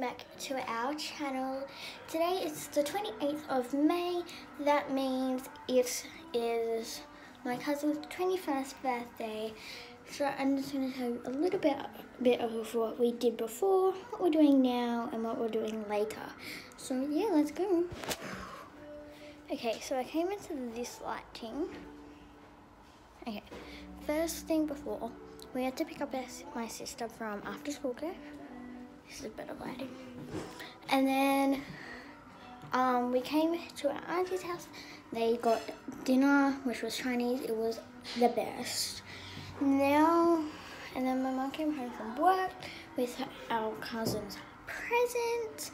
back to our channel. Today is the 28th of May. That means it is my cousin's 21st birthday. So I'm just going to tell you a little bit, bit of what we did before, what we're doing now, and what we're doing later. So yeah, let's go. Okay, so I came into this lighting. Okay, first thing before, we had to pick up my sister from after school care. This is a better lighting. And then um, we came to our auntie's house. They got dinner, which was Chinese. It was the best. Now, and then my mom came home from work with our cousin's present.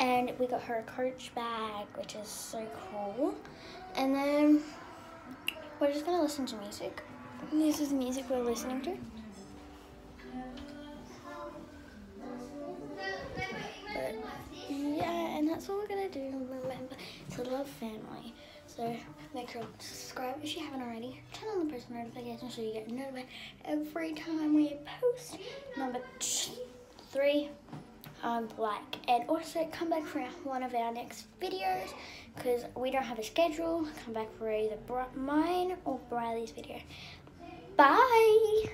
And we got her a coach bag, which is so cool. And then we're just gonna listen to music. This is the music we're listening to. That's what we're gonna do. Remember to love family. So make sure to subscribe if you haven't already. Turn on the post notifications so you get notified every time we post. Number three, um, like, and also come back for one of our next videos because we don't have a schedule. Come back for either mine or Briley's video. Bye.